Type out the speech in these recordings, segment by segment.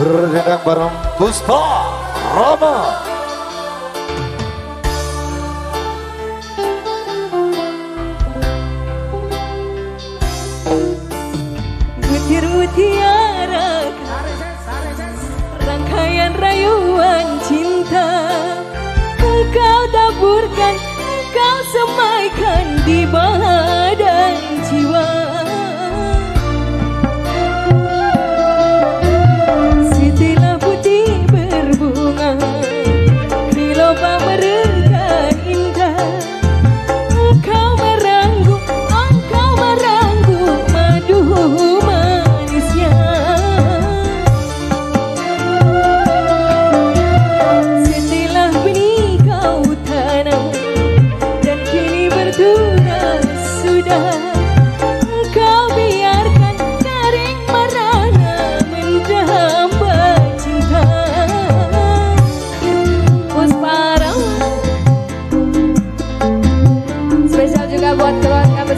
bernyanyi bareng Puspa Rama. mutiara Rangkaian rayuan cinta Engkau taburkan, engkau semaikan di bawah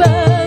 remember